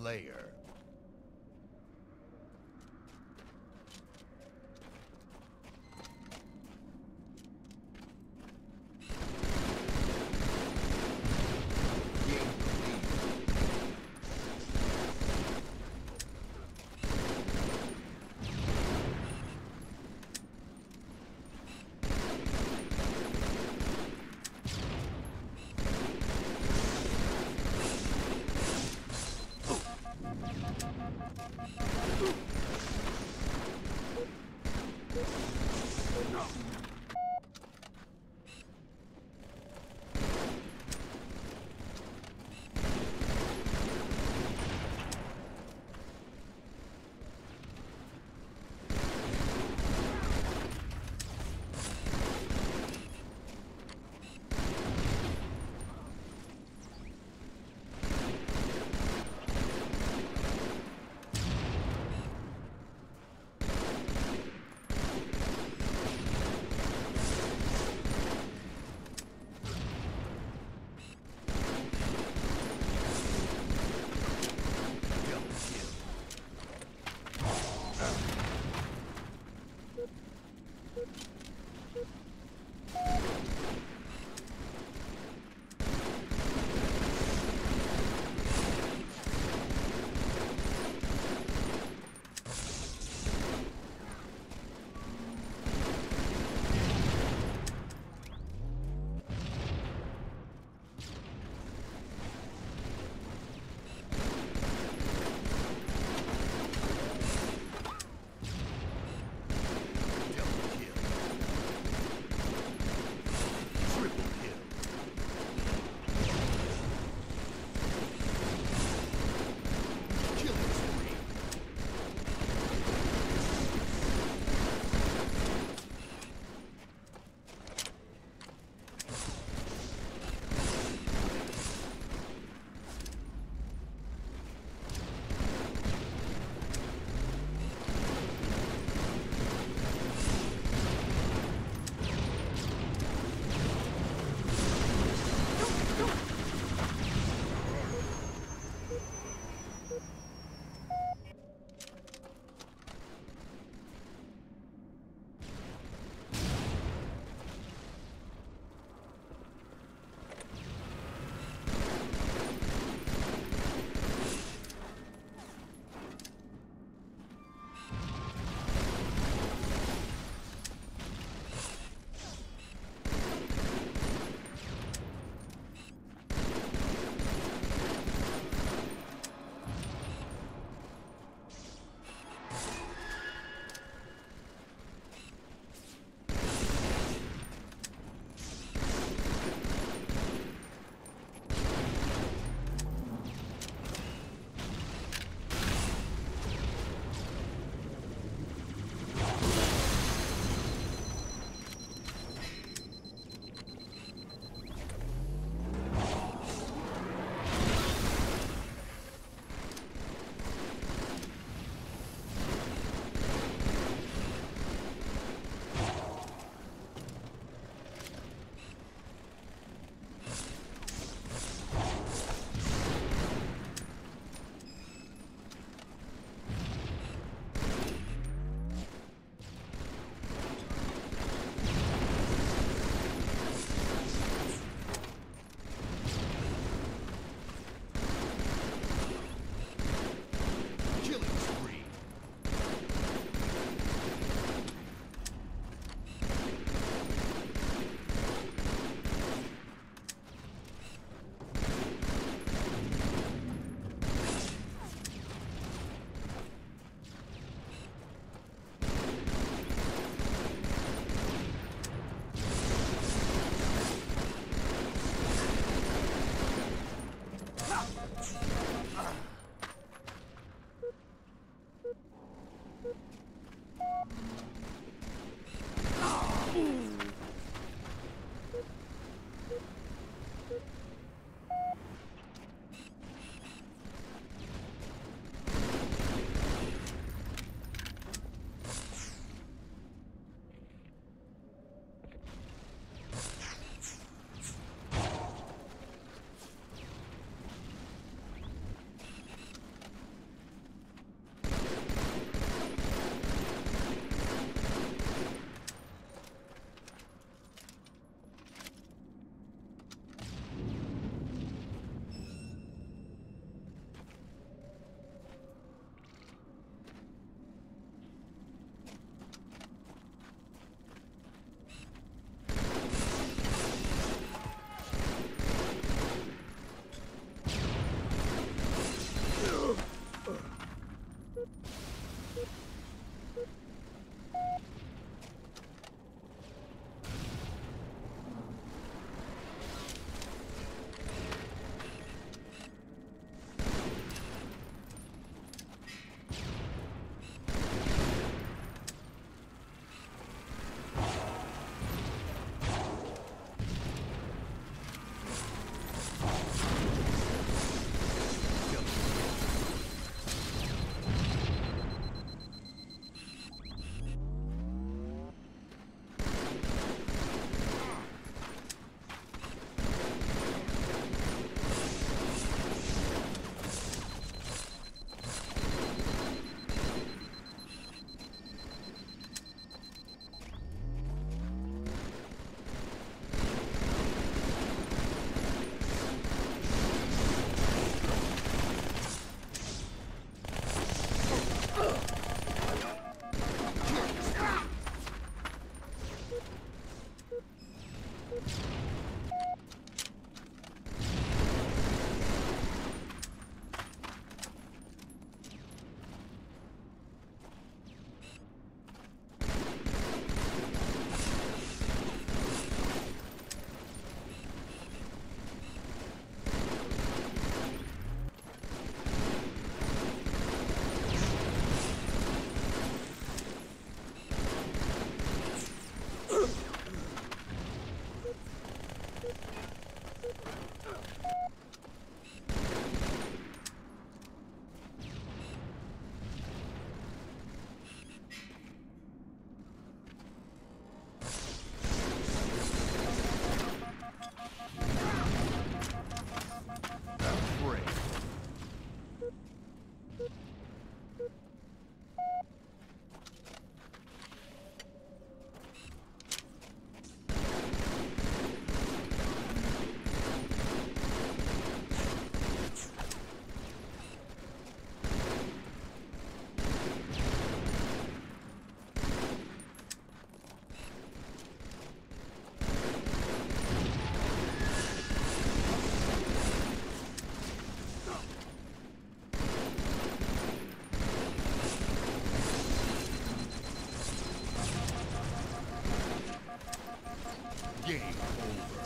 player. Game over.